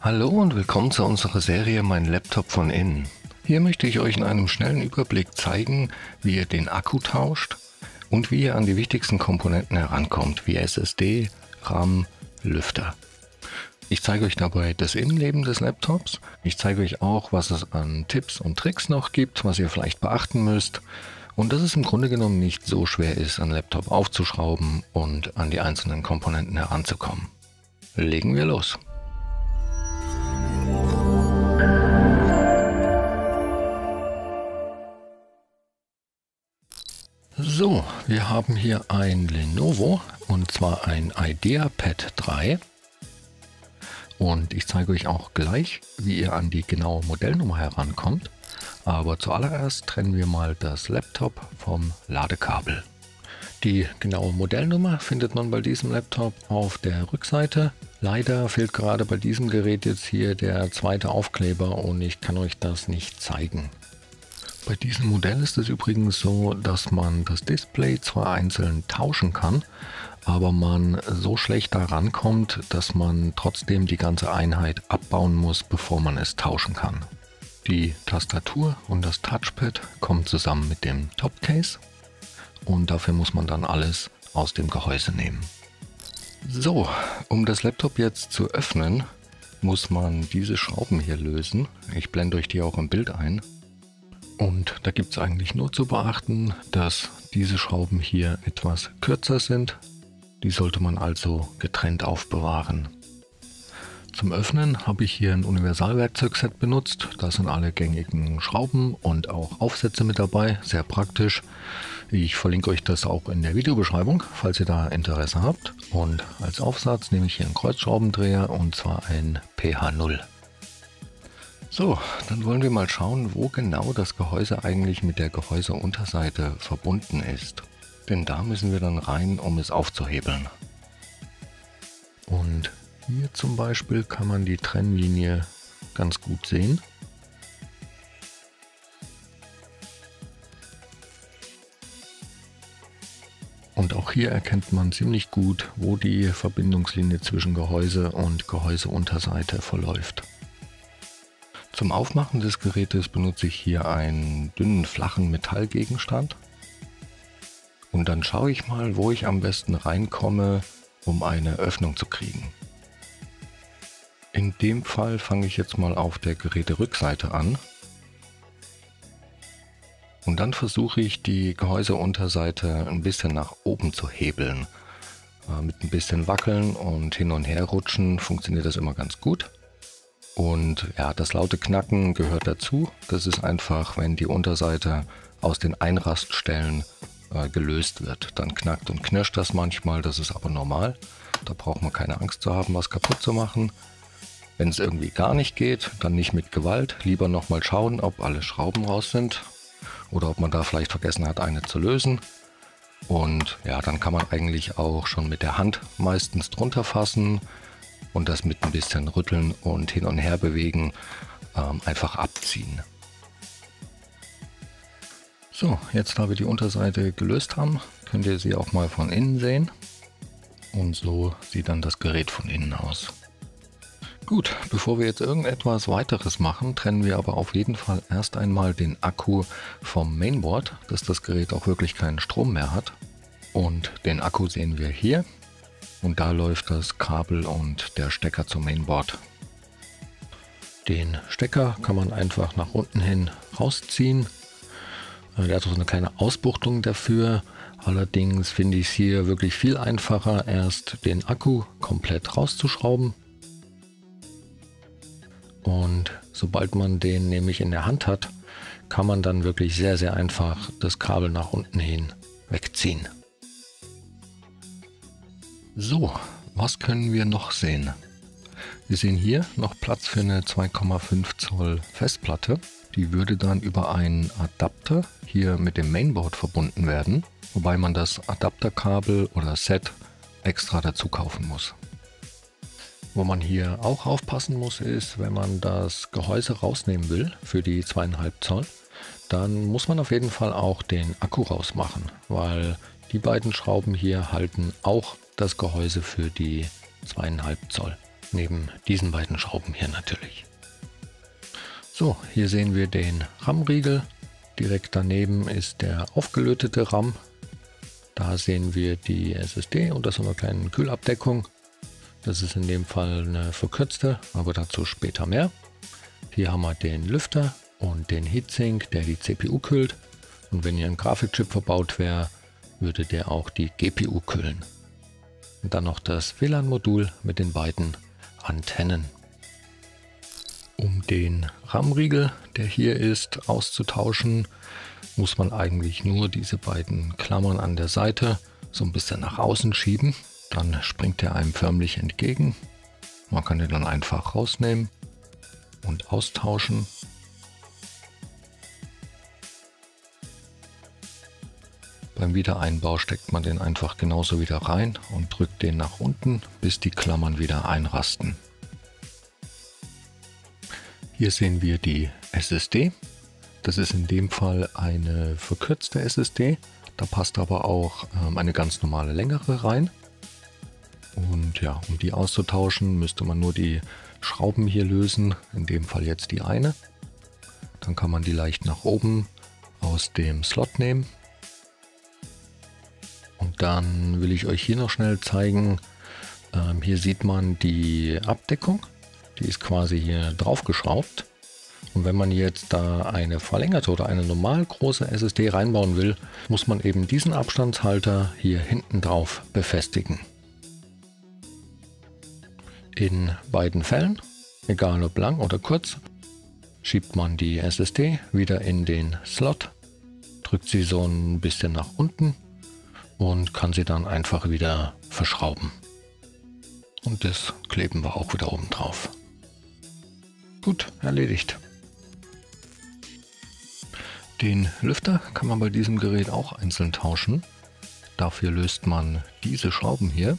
Hallo und willkommen zu unserer Serie Mein Laptop von innen. Hier möchte ich euch in einem schnellen Überblick zeigen, wie ihr den Akku tauscht und wie ihr an die wichtigsten Komponenten herankommt, wie SSD, RAM, Lüfter. Ich zeige euch dabei das Innenleben des Laptops. Ich zeige euch auch, was es an Tipps und Tricks noch gibt, was ihr vielleicht beachten müsst. Und dass es im Grunde genommen nicht so schwer ist, einen Laptop aufzuschrauben und an die einzelnen Komponenten heranzukommen. Legen wir los. Wir haben hier ein Lenovo und zwar ein IdeaPad 3. Und ich zeige euch auch gleich, wie ihr an die genaue Modellnummer herankommt. Aber zuallererst trennen wir mal das Laptop vom Ladekabel. Die genaue Modellnummer findet man bei diesem Laptop auf der Rückseite. Leider fehlt gerade bei diesem Gerät jetzt hier der zweite Aufkleber und ich kann euch das nicht zeigen. Bei diesem Modell ist es übrigens so, dass man das Display zwar einzeln tauschen kann, aber man so schlecht da rankommt, dass man trotzdem die ganze Einheit abbauen muss, bevor man es tauschen kann. Die Tastatur und das Touchpad kommen zusammen mit dem Topcase und dafür muss man dann alles aus dem Gehäuse nehmen. So, um das Laptop jetzt zu öffnen, muss man diese Schrauben hier lösen. Ich blende euch die auch im Bild ein. Und da gibt es eigentlich nur zu beachten, dass diese Schrauben hier etwas kürzer sind. Die sollte man also getrennt aufbewahren. Zum Öffnen habe ich hier ein Universalwerkzeugset benutzt. Da sind alle gängigen Schrauben und auch Aufsätze mit dabei. Sehr praktisch. Ich verlinke euch das auch in der Videobeschreibung, falls ihr da Interesse habt. Und als Aufsatz nehme ich hier einen Kreuzschraubendreher und zwar ein PH0. So, dann wollen wir mal schauen, wo genau das Gehäuse eigentlich mit der Gehäuseunterseite verbunden ist. Denn da müssen wir dann rein, um es aufzuhebeln. Und hier zum Beispiel kann man die Trennlinie ganz gut sehen. Und auch hier erkennt man ziemlich gut, wo die Verbindungslinie zwischen Gehäuse und Gehäuseunterseite verläuft. Zum Aufmachen des Gerätes benutze ich hier einen dünnen flachen Metallgegenstand. Und dann schaue ich mal, wo ich am besten reinkomme, um eine Öffnung zu kriegen. In dem Fall fange ich jetzt mal auf der Geräterückseite an. Und dann versuche ich die Gehäuseunterseite ein bisschen nach oben zu hebeln. Äh, mit ein bisschen Wackeln und hin und her rutschen funktioniert das immer ganz gut. Und ja, das laute Knacken gehört dazu. Das ist einfach, wenn die Unterseite aus den Einraststellen äh, gelöst wird. Dann knackt und knirscht das manchmal, das ist aber normal. Da braucht man keine Angst zu haben, was kaputt zu machen. Wenn es irgendwie gar nicht geht, dann nicht mit Gewalt. Lieber nochmal schauen, ob alle Schrauben raus sind oder ob man da vielleicht vergessen hat, eine zu lösen. Und ja, dann kann man eigentlich auch schon mit der Hand meistens drunter fassen und das mit ein bisschen Rütteln und hin und her bewegen ähm, einfach abziehen. So, jetzt da wir die Unterseite gelöst haben, könnt ihr sie auch mal von innen sehen. Und so sieht dann das Gerät von innen aus. Gut, bevor wir jetzt irgendetwas weiteres machen, trennen wir aber auf jeden Fall erst einmal den Akku vom Mainboard, dass das Gerät auch wirklich keinen Strom mehr hat. Und den Akku sehen wir hier und da läuft das Kabel und der Stecker zum Mainboard. Den Stecker kann man einfach nach unten hin rausziehen. Äh, der hat so eine kleine Ausbuchtung dafür. Allerdings finde ich es hier wirklich viel einfacher, erst den Akku komplett rauszuschrauben. Und sobald man den nämlich in der Hand hat, kann man dann wirklich sehr, sehr einfach das Kabel nach unten hin wegziehen. So, was können wir noch sehen? Wir sehen hier noch Platz für eine 2,5 Zoll Festplatte. Die würde dann über einen Adapter hier mit dem Mainboard verbunden werden, wobei man das Adapterkabel oder Set extra dazu kaufen muss. Wo man hier auch aufpassen muss, ist, wenn man das Gehäuse rausnehmen will für die 2,5 Zoll, dann muss man auf jeden Fall auch den Akku rausmachen, weil die beiden Schrauben hier halten auch das Gehäuse für die zweieinhalb Zoll. neben diesen beiden Schrauben hier natürlich. So, hier sehen wir den RAM-Riegel. Direkt daneben ist der aufgelötete RAM. Da sehen wir die SSD unter so einer kleinen Kühlabdeckung. Das ist in dem Fall eine verkürzte, aber dazu später mehr. Hier haben wir den Lüfter und den Heatsink, der die CPU kühlt. Und wenn hier ein Grafikchip verbaut wäre, würde der auch die GPU kühlen. Und dann noch das WLAN-Modul mit den beiden Antennen. Um den RAM-Riegel, der hier ist, auszutauschen, muss man eigentlich nur diese beiden Klammern an der Seite so ein bisschen nach außen schieben. Dann springt er einem förmlich entgegen. Man kann den dann einfach rausnehmen und austauschen. Beim Wiedereinbau steckt man den einfach genauso wieder rein und drückt den nach unten, bis die Klammern wieder einrasten. Hier sehen wir die SSD. Das ist in dem Fall eine verkürzte SSD. Da passt aber auch ähm, eine ganz normale längere rein. Und ja, um die auszutauschen, müsste man nur die Schrauben hier lösen. In dem Fall jetzt die eine. Dann kann man die leicht nach oben aus dem Slot nehmen. Dann will ich euch hier noch schnell zeigen. Ähm, hier sieht man die Abdeckung. Die ist quasi hier drauf geschraubt. Und wenn man jetzt da eine verlängerte oder eine normal große SSD reinbauen will, muss man eben diesen Abstandshalter hier hinten drauf befestigen. In beiden Fällen, egal ob lang oder kurz, schiebt man die SSD wieder in den Slot, drückt sie so ein bisschen nach unten und kann sie dann einfach wieder verschrauben. Und das kleben wir auch wieder oben drauf. Gut, erledigt. Den Lüfter kann man bei diesem Gerät auch einzeln tauschen. Dafür löst man diese Schrauben hier.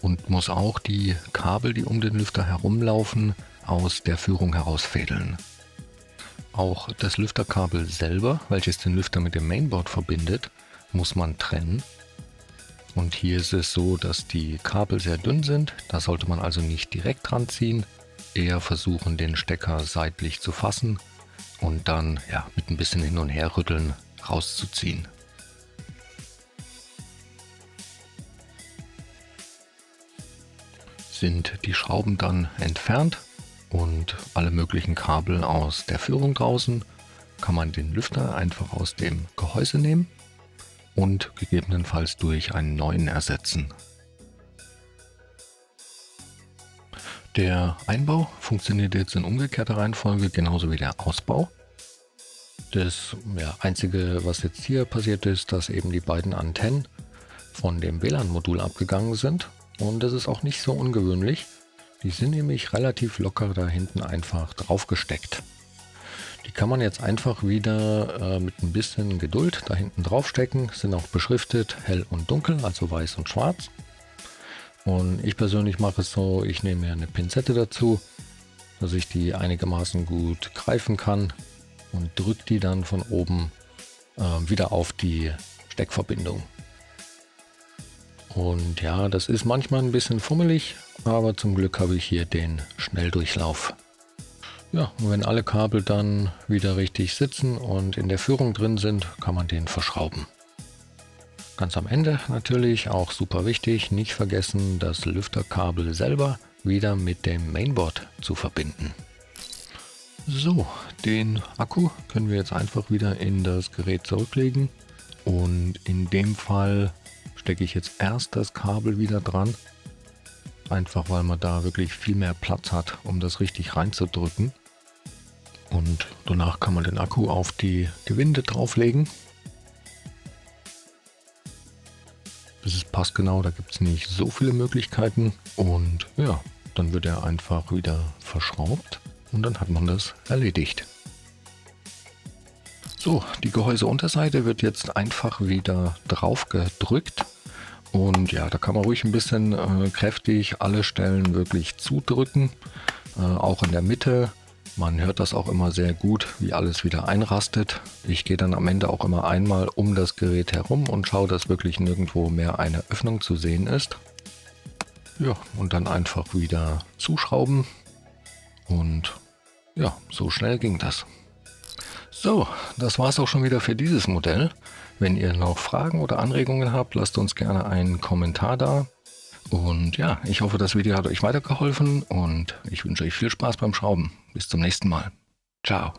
Und muss auch die Kabel, die um den Lüfter herumlaufen, aus der Führung herausfädeln. Auch das Lüfterkabel selber, welches den Lüfter mit dem Mainboard verbindet, muss man trennen. Und hier ist es so, dass die Kabel sehr dünn sind. Da sollte man also nicht direkt dran ziehen, eher versuchen den Stecker seitlich zu fassen und dann ja, mit ein bisschen hin und her rütteln rauszuziehen. Sind die Schrauben dann entfernt und alle möglichen Kabel aus der Führung draußen, kann man den Lüfter einfach aus dem Gehäuse nehmen und gegebenenfalls durch einen neuen ersetzen. Der Einbau funktioniert jetzt in umgekehrter Reihenfolge genauso wie der Ausbau. Das ja, Einzige, was jetzt hier passiert ist, dass eben die beiden Antennen von dem WLAN-Modul abgegangen sind. Und das ist auch nicht so ungewöhnlich. Die sind nämlich relativ locker da hinten einfach drauf gesteckt. Die kann man jetzt einfach wieder äh, mit ein bisschen Geduld da hinten drauf stecken. Sind auch beschriftet hell und dunkel, also weiß und schwarz. Und ich persönlich mache es so, ich nehme mir eine Pinzette dazu, dass ich die einigermaßen gut greifen kann und drücke die dann von oben äh, wieder auf die Steckverbindung. Und ja, das ist manchmal ein bisschen fummelig, aber zum Glück habe ich hier den Schnelldurchlauf. Ja, und wenn alle Kabel dann wieder richtig sitzen und in der Führung drin sind, kann man den verschrauben. Ganz am Ende natürlich auch super wichtig, nicht vergessen das Lüfterkabel selber wieder mit dem Mainboard zu verbinden. So, den Akku können wir jetzt einfach wieder in das Gerät zurücklegen und in dem Fall stecke ich jetzt erst das Kabel wieder dran, einfach weil man da wirklich viel mehr Platz hat, um das richtig reinzudrücken. Und danach kann man den Akku auf die Gewinde drauflegen. Das ist passgenau, da gibt es nicht so viele Möglichkeiten. Und ja, dann wird er einfach wieder verschraubt und dann hat man das erledigt. So, die Gehäuseunterseite wird jetzt einfach wieder drauf gedrückt. Und ja, da kann man ruhig ein bisschen äh, kräftig alle Stellen wirklich zudrücken. Äh, auch in der Mitte Man hört das auch immer sehr gut, wie alles wieder einrastet. Ich gehe dann am Ende auch immer einmal um das Gerät herum und schaue, dass wirklich nirgendwo mehr eine Öffnung zu sehen ist. Ja, und dann einfach wieder zuschrauben. Und ja, so schnell ging das. So, das war es auch schon wieder für dieses Modell. Wenn ihr noch Fragen oder Anregungen habt, lasst uns gerne einen Kommentar da. Und ja, ich hoffe, das Video hat euch weitergeholfen und ich wünsche euch viel Spaß beim Schrauben. Bis zum nächsten Mal. Ciao.